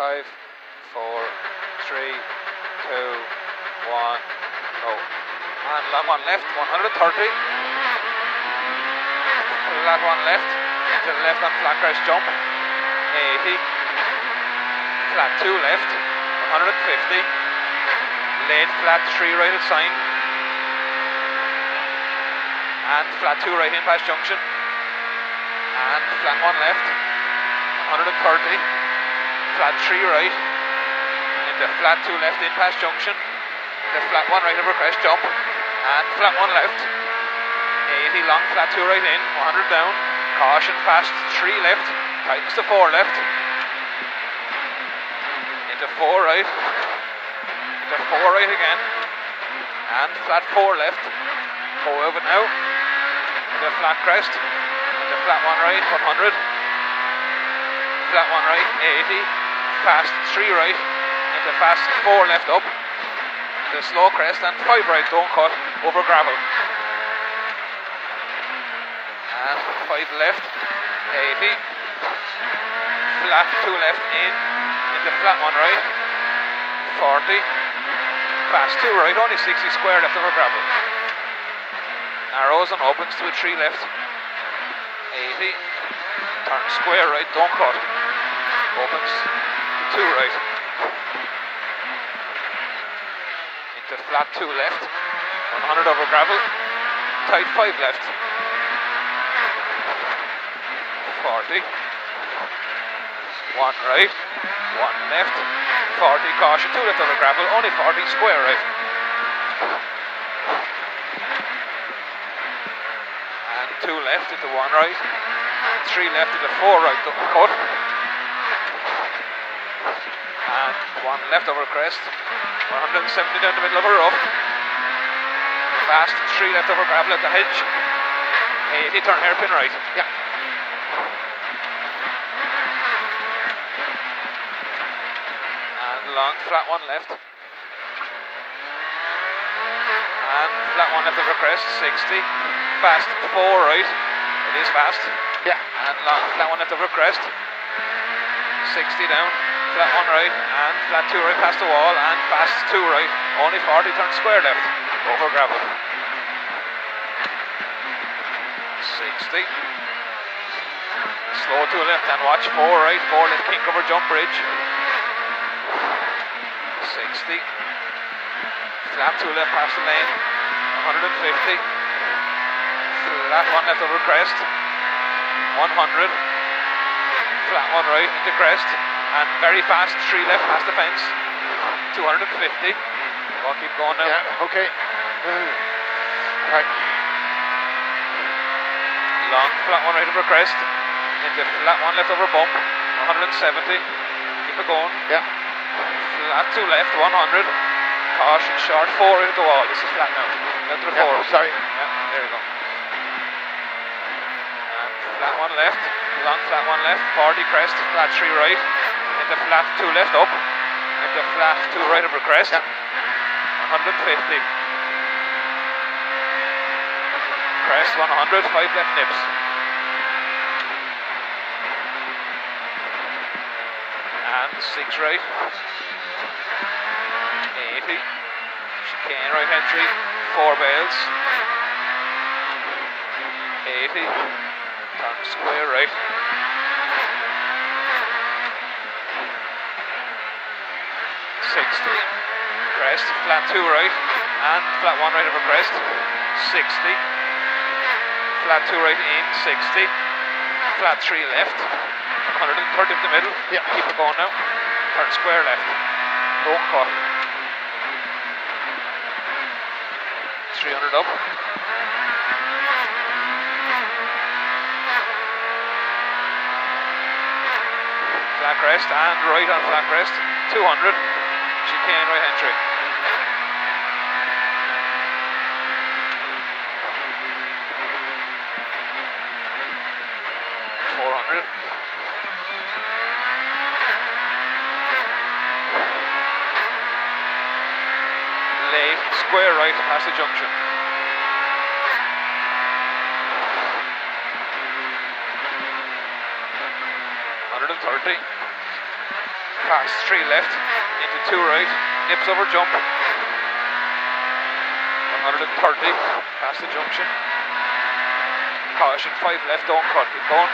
Five, four, three, two, one, go. And long one left, 130. Flat one left, to the left on flat crest jump, 80. Flat two left, 150. Late flat three right at sign. And flat two right in past junction. And flat one left, 130. Flat three right. Into flat two left in past junction. The flat one right over crest jump. And flat one left. 80 long, flat two right in, 100 down. Caution fast, three left. Tightens to four left. Into four right. Into four right again. And flat four left. 4 over now. Into flat crest. Into flat one right, 100. Flat one right, 80. Fast three right. Into fast four left up. Into slow crest and five right, don't cut. Over gravel. And five left, 80. Flat two left in, into flat one right, 40. Fast two right, only 60 square left over gravel. Narrows and opens to a three left, 80. Turn square right, don't cut. Opens two right. Into flat two left, 100 over gravel. Tight five left. 40. One right, one left, 40 caution, two left over gravel, only 40 square right. And two left into one right, three left into four right, cut. And one left over crest, 170 down the middle of a rough. Fast, three left over gravel at the hedge. 80 turn hairpin right. Yeah. And long, flat one left. And flat one left over crest, 60. Fast, four right. It is fast. Yeah. And long, flat one left over crest. 60 down. Flat one right. And flat two right past the wall. And fast two right. Only 40 turn square left. Over gravel. 60. Slow to left and watch four right. Four left kink over jump bridge. 60. Flat two left past the lane. 150. Flat one left over crest. 100. Flat one right into crest. And very fast three left past the fence. 250. I'll keep going now. Yeah, okay. Uh, right. Long flat one right over crest. Into flat one left over bump. 170. Keep it going. Yeah. Flat two left, 100. Caution short, four into the wall. This is flat now. Left to the Yeah, four. sorry. Yeah, there you go. And flat one left, long flat one left, 40 crest, flat three right, into flat two left up, into flat two right over crest, Yeah. 150. Crest 100, five left nips. And six right. 80. Chicane right entry, four bales. 80. Turn square right. Sixty. Crest, flat two right, and flat one right over crest. Sixty. Flat two right in, sixty. Flat three left. 130 in the middle. Yeah. Keep it going now. Turn square left. Don't cut. 300 up. Flat crest and right on flat crest. 200. Entry. Four hundred. Square right past the junction. Hundred and thirty. Past three left, into two right, nips over jump. 130, past the junction. Caution, five left, don't cut, keep going.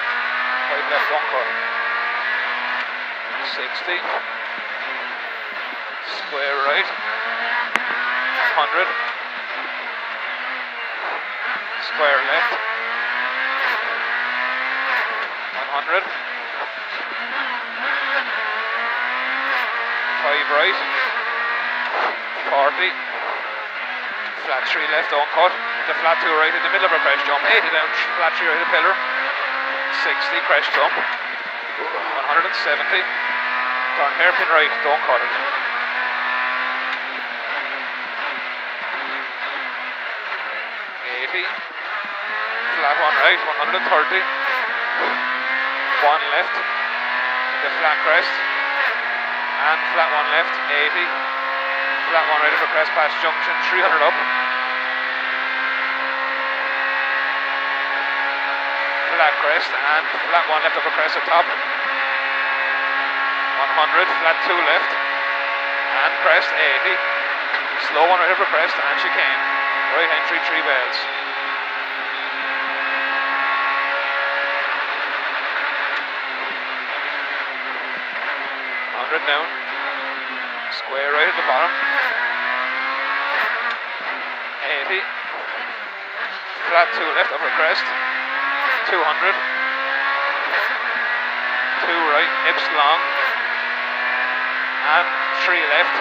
Five left, don't cut. 60. Square right. 100. Square left. 100. 5 right. 40. Flat 3 left, don't cut. The flat 2 right in the middle of a crash jump. 80 down, flat 3 right of pillar. 60, crash jump. 170. Turn hairpin right, don't cut it. 80. Flat one right, 130. One left. The flat crest. And flat one left, 80. Flat one right for crest past junction, 300 up. Flat crest and flat one left over crest at top. 100, flat two left. And crest, 80. Slow one right over crest and chicane. Right entry, three bells. Hundred down. Square right at the bottom. Eighty. Flat two left over crest. Two hundred. Two right, hips long. And three left.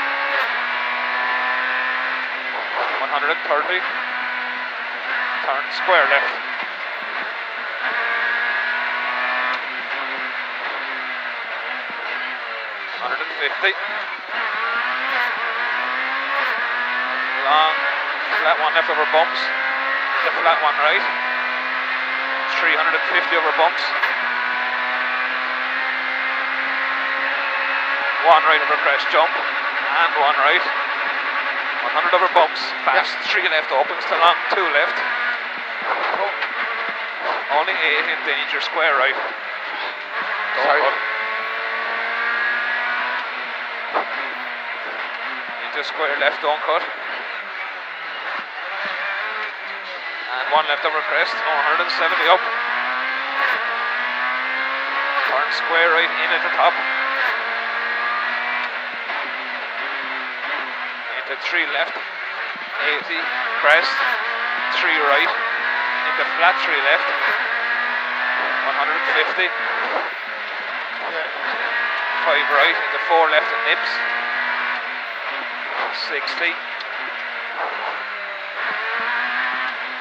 130. Turn square left. Hundred and fifty. Long, flat one left over bumps. The flat one right. Three hundred and fifty over bumps. One right over crest jump, and one right. 100 over bumps, fast, three left opens to long, two left. Only eight in danger, square right. Sorry. Into square left, don't cut. And one left over crest, 170 up. Turn square right in at the top. Into three left, 80, crest, three right, into flat three left, 150, five right, into four left at nips, 60,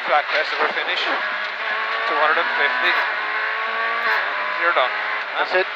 flat crest over finish, 250, you're done. That's it.